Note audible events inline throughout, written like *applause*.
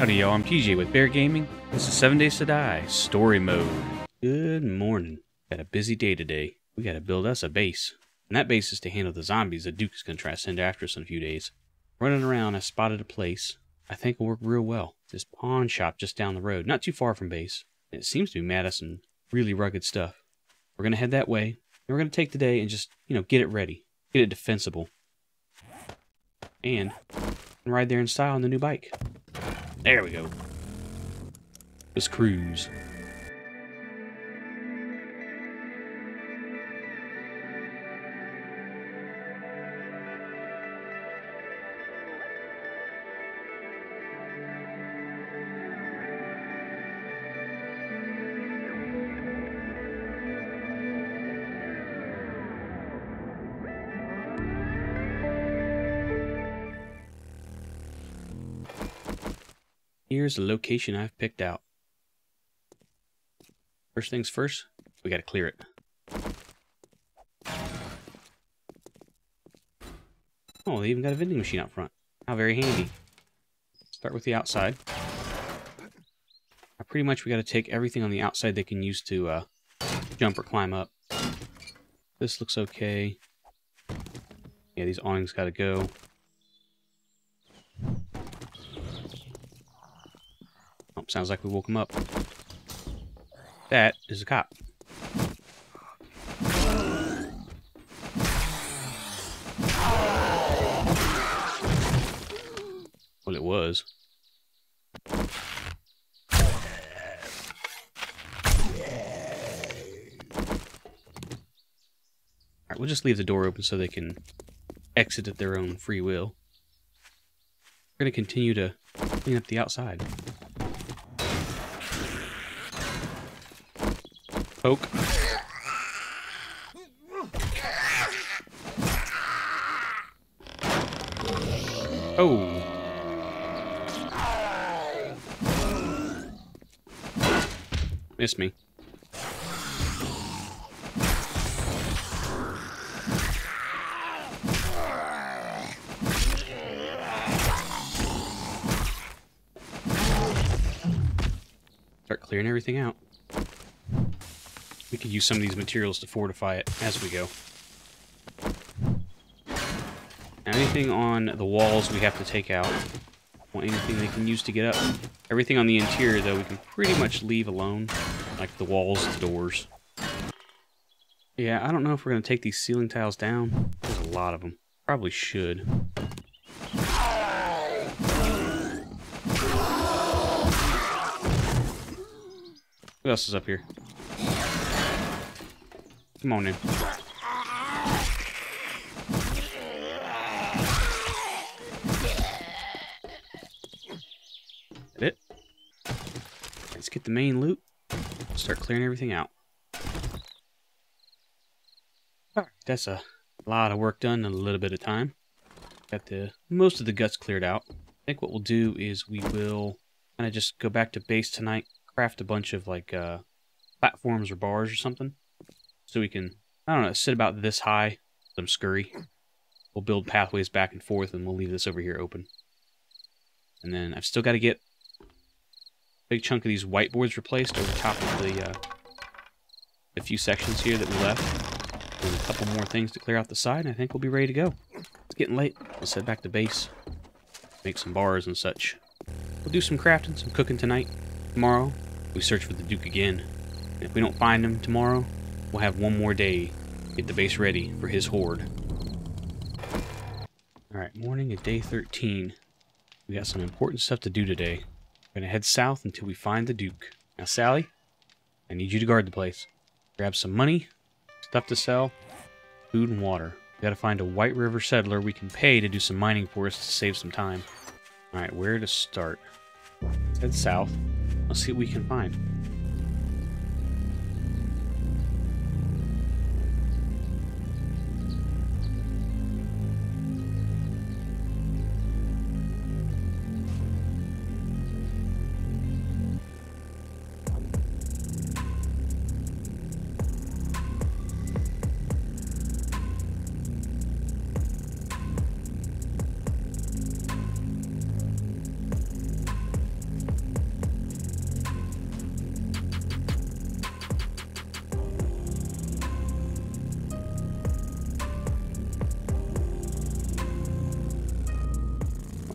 Howdy y'all, I'm TJ with Bear Gaming. This is 7 Days to Die, Story Mode. Good morning. Got a busy day today. We gotta build us a base. And that base is to handle the zombies that Duke's is gonna try to send after us in a few days. Running around, I spotted a place I think will work real well. This pawn shop just down the road, not too far from base. It seems to be mad at some really rugged stuff. We're gonna head that way, and we're gonna take the day and just, you know, get it ready. Get it defensible. And ride there in style on the new bike. There we go. Let's cruise. Here's the location I've picked out. First things first, we gotta clear it. Oh, they even got a vending machine out front. How very handy. Start with the outside. Now, pretty much we gotta take everything on the outside they can use to uh, jump or climb up. This looks okay. Yeah, these awnings gotta go. Oh, sounds like we woke him up. That is a cop. Well, it was. Alright, we'll just leave the door open so they can exit at their own free will. We're going to continue to clean up the outside. Poke. Oh. Miss me. Start clearing everything out. Could use some of these materials to fortify it as we go. Now, anything on the walls we have to take out. Want anything they can use to get up. Everything on the interior, though, we can pretty much leave alone. Like the walls, the doors. Yeah, I don't know if we're going to take these ceiling tiles down. There's a lot of them. Probably should. Who else is up here? Come on in. That it? Let's get the main loot. Start clearing everything out. Alright, that's a lot of work done in a little bit of time. Got the most of the guts cleared out. I think what we'll do is we will kind of just go back to base tonight, craft a bunch of like uh, platforms or bars or something so we can, I don't know, sit about this high, some scurry. We'll build pathways back and forth, and we'll leave this over here open. And then I've still got to get a big chunk of these whiteboards replaced over top of the, uh, the few sections here that we left. And a couple more things to clear out the side, and I think we'll be ready to go. It's getting late. Let's head back to base. Make some bars and such. We'll do some crafting, some cooking tonight. Tomorrow, we search for the Duke again. And if we don't find him tomorrow, We'll have one more day get the base ready for his horde. Alright, morning of day 13. We got some important stuff to do today. We're gonna head south until we find the Duke. Now, Sally, I need you to guard the place. Grab some money, stuff to sell, food and water. We gotta find a White River settler we can pay to do some mining for us to save some time. Alright, where to start? Head south. Let's see what we can find.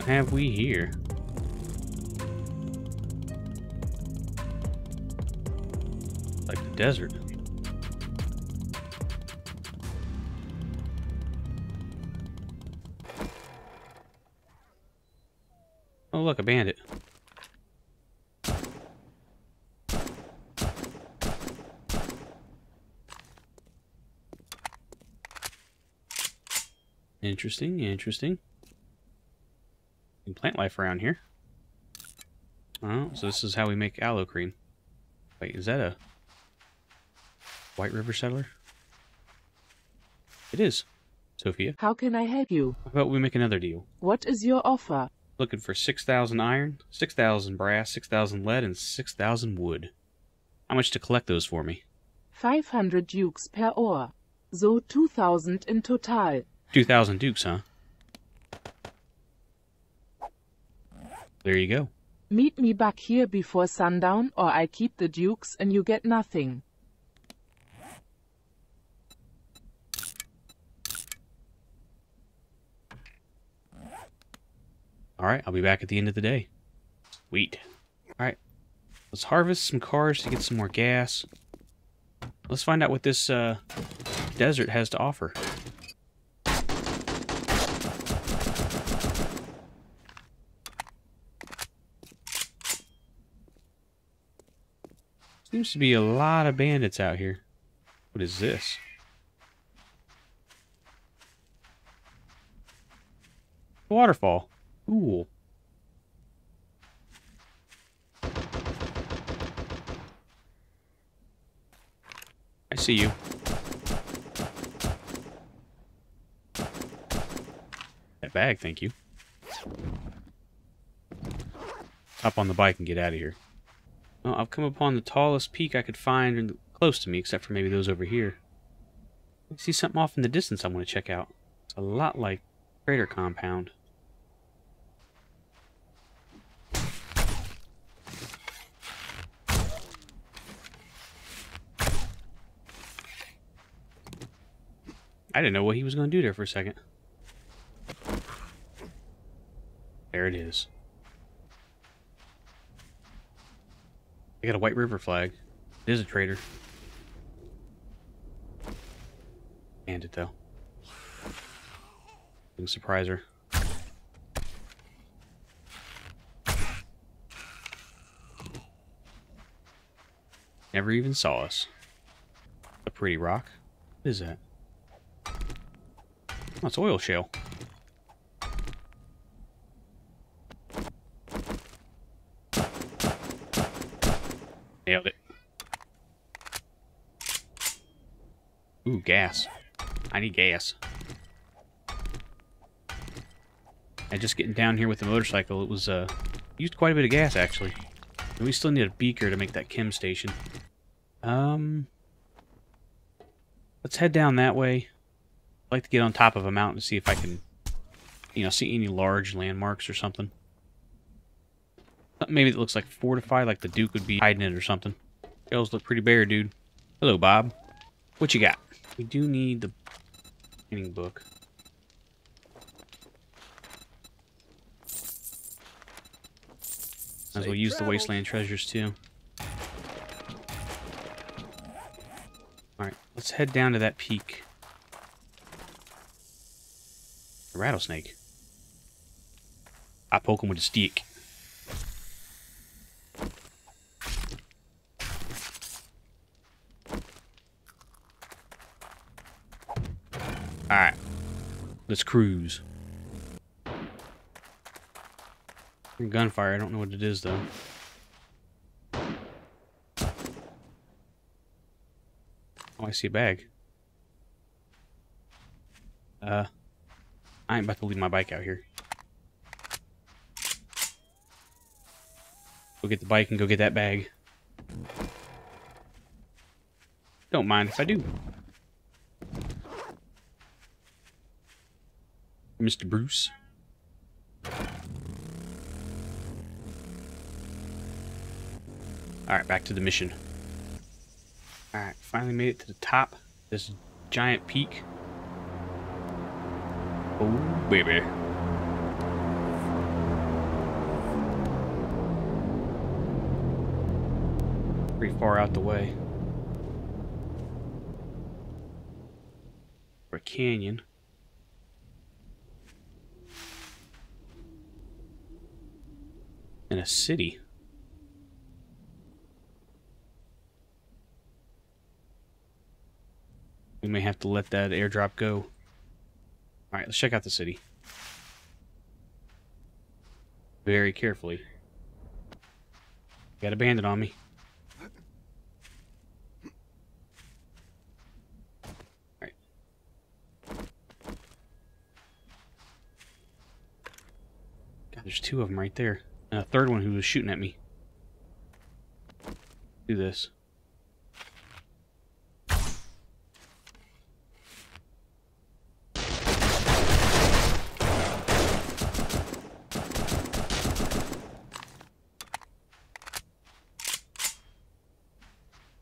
Have we here? Like the desert. Oh, look, a bandit. Interesting, interesting. Plant life around here. Oh, so this is how we make aloe cream. Wait, is that a White River settler? It is. Sophia, How can I help you? how about we make another deal? What is your offer? Looking for 6,000 iron, 6,000 brass, 6,000 lead, and 6,000 wood. How much to collect those for me? 500 dukes per hour. So 2000 in total. 2,000 dukes, huh? There you go. Meet me back here before sundown or I keep the dukes and you get nothing. Alright, I'll be back at the end of the day. Sweet. Alright. Let's harvest some cars to get some more gas. Let's find out what this uh, desert has to offer. Seems to be a lot of bandits out here. What is this? Waterfall. Cool. I see you. That bag, thank you. Hop on the bike and get out of here. Well, I've come upon the tallest peak I could find in- close to me, except for maybe those over here. I see something off in the distance I want to check out. It's a lot like Crater Compound. I didn't know what he was going to do there for a second. There it is. I got a White River flag. It is a trader. Bandit, though. Didn't surprise her. Never even saw us. A pretty rock. What is that? Oh, oil shale. Gas. I need gas. And just getting down here with the motorcycle, it was, uh, used quite a bit of gas, actually. And we still need a beaker to make that chem station. Um, let's head down that way. I'd like to get on top of a mountain to see if I can, you know, see any large landmarks or something. Maybe that looks like fortified, like the Duke would be hiding it or something. Trails look pretty bare, dude. Hello, Bob. What you got? We do need the mining book. Might as well use the wasteland treasures too. Alright, let's head down to that peak. A rattlesnake. I poke him with a stick. Alright. Let's cruise. Gunfire, I don't know what it is though. Oh, I see a bag. Uh, I ain't about to leave my bike out here. Go get the bike and go get that bag. Don't mind if I do. Mr. Bruce. Alright, back to the mission. Alright, finally made it to the top. This giant peak. Oh, baby. Pretty far out the way. For a canyon. And a city. We may have to let that airdrop go. Alright, let's check out the city. Very carefully. Got a bandit on me. Alright. God, there's two of them right there. And a third one who was shooting at me. Do this.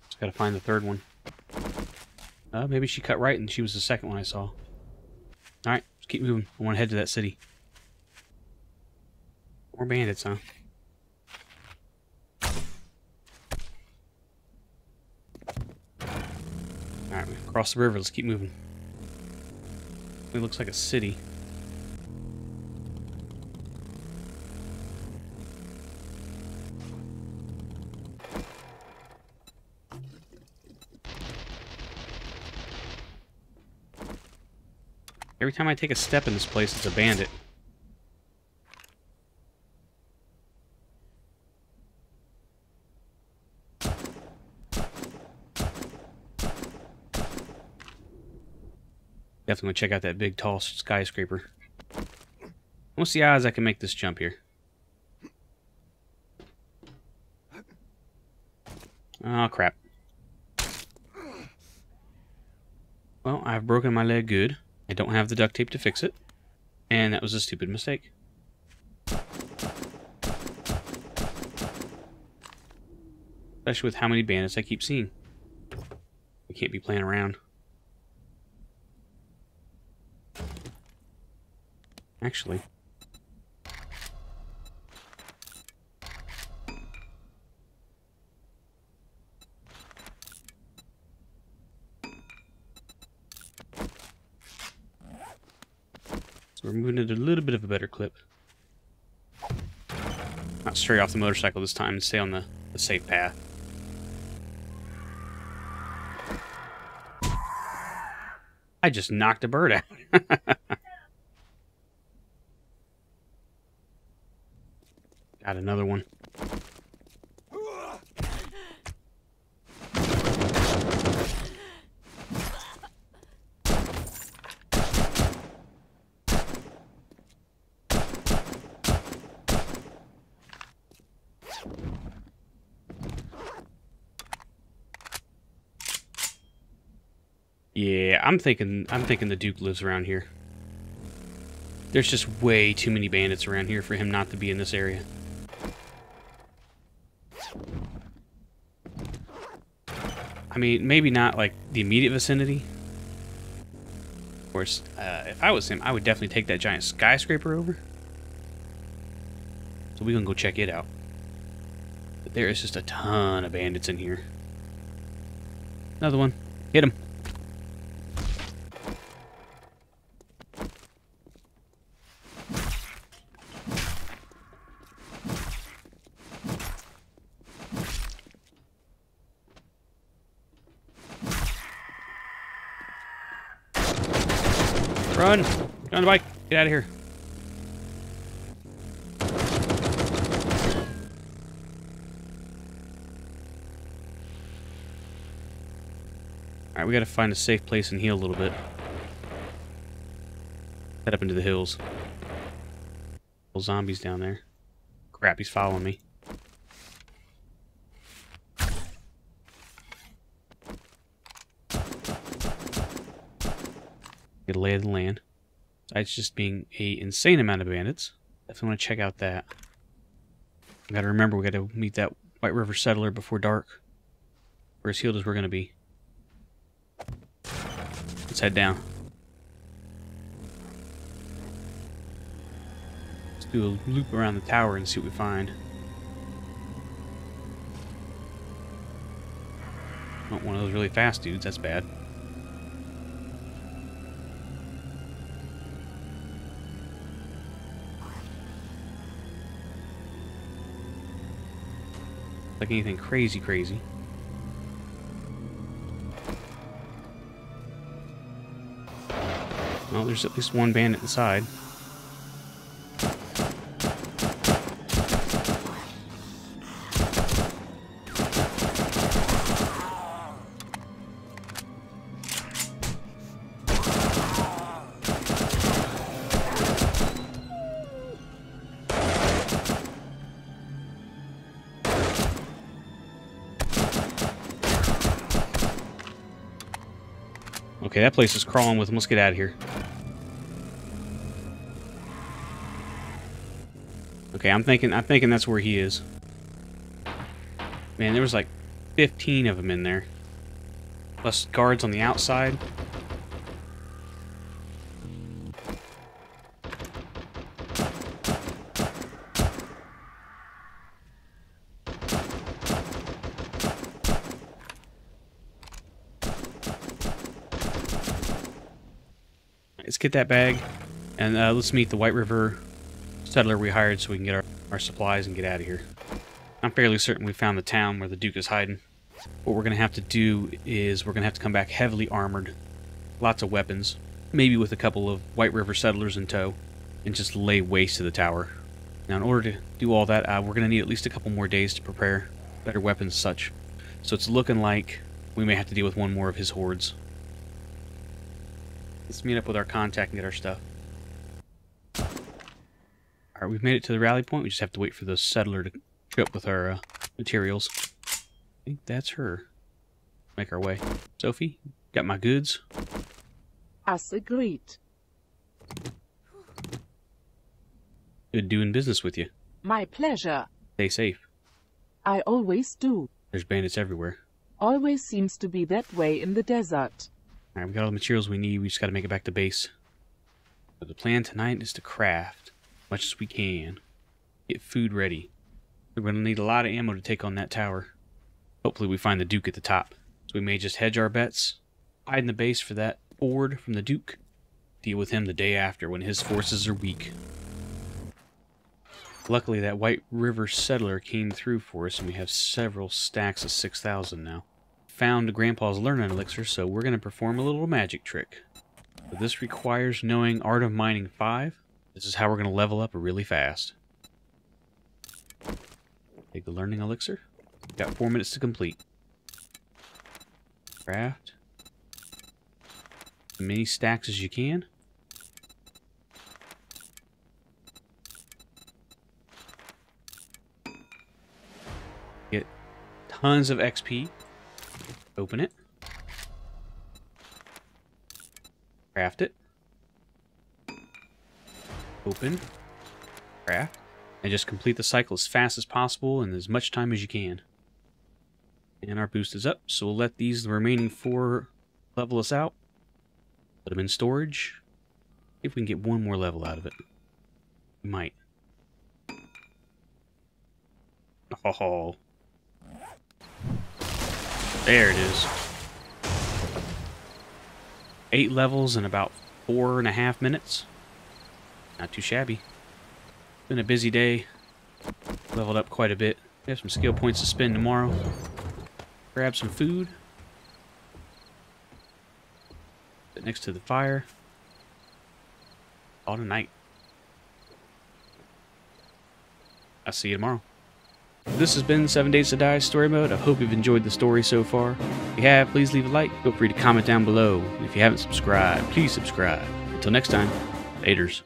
Just gotta find the third one. Uh, maybe she cut right and she was the second one I saw. Alright, let's keep moving. I want to head to that city. More bandits, huh? Alright, we crossed the river. Let's keep moving. It looks like a city. Every time I take a step in this place, it's a bandit. Definitely gonna check out that big, tall skyscraper. What's the odds I can make this jump here? Oh, crap. Well, I've broken my leg good. I don't have the duct tape to fix it. And that was a stupid mistake. Especially with how many bandits I keep seeing. We can't be playing around. Actually. So we're moving at a little bit of a better clip. Not straight off the motorcycle this time and stay on the, the safe path. I just knocked a bird out. *laughs* Got another one. Yeah, I'm thinking I'm thinking the Duke lives around here. There's just way too many bandits around here for him not to be in this area. I mean, maybe not like the immediate vicinity. Of course, uh, if I was him, I would definitely take that giant skyscraper over. So we're gonna go check it out. But there is just a ton of bandits in here. Another one. Hit him. Run! Get on the bike! Get out of here! Alright, we gotta find a safe place and heal a little bit. Head up into the hills. Little zombies down there. Crap, he's following me. A lay of the land. Uh, it's just being a insane amount of bandits. Definitely want to check out that. We gotta remember we gotta meet that White River settler before dark. We're as healed as we're gonna be. Let's head down. Let's do a loop around the tower and see what we find. Oh, one of those really fast dudes. That's bad. Like anything crazy, crazy. Well, there's at least one bandit inside. Okay, that place is crawling with them. Let's get out of here. Okay, I'm thinking I'm thinking that's where he is. Man, there was like 15 of them in there. Plus guards on the outside. Let's get that bag, and uh, let's meet the White River settler we hired so we can get our, our supplies and get out of here. I'm fairly certain we found the town where the Duke is hiding. What we're going to have to do is we're going to have to come back heavily armored, lots of weapons, maybe with a couple of White River settlers in tow, and just lay waste to the tower. Now, in order to do all that, uh, we're going to need at least a couple more days to prepare better weapons such. So it's looking like we may have to deal with one more of his hordes. Let's meet up with our contact and get our stuff. Alright, we've made it to the rally point. We just have to wait for the settler to show up with our uh, materials. I think that's her. Make our way. Sophie, got my goods? As agreed. Good doing business with you. My pleasure. Stay safe. I always do. There's bandits everywhere. Always seems to be that way in the desert. Alright, we got all the materials we need. We just got to make it back to base. So the plan tonight is to craft as much as we can. Get food ready. We're going to need a lot of ammo to take on that tower. Hopefully we find the Duke at the top. So we may just hedge our bets, hide in the base for that board from the Duke, deal with him the day after when his forces are weak. Luckily that White River settler came through for us and we have several stacks of 6,000 now. Found Grandpa's learning elixir, so we're going to perform a little magic trick. This requires knowing Art of Mining 5. This is how we're going to level up really fast. Take the learning elixir. Got four minutes to complete. Craft. As many stacks as you can. Get tons of XP. Open it. Craft it. Open. Craft. And just complete the cycle as fast as possible and as much time as you can. And our boost is up, so we'll let these the remaining four level us out. Put them in storage. If we can get one more level out of it. We might. *laughs* Oh. There it is. Eight levels in about four and a half minutes. Not too shabby. Been a busy day. Leveled up quite a bit. We have some skill points to spend tomorrow. Grab some food. Sit next to the fire. All tonight. I'll see you tomorrow. This has been 7 Days to Die Story Mode. I hope you've enjoyed the story so far. If you have, please leave a like. Feel free to comment down below. And if you haven't subscribed, please subscribe. Until next time, laters.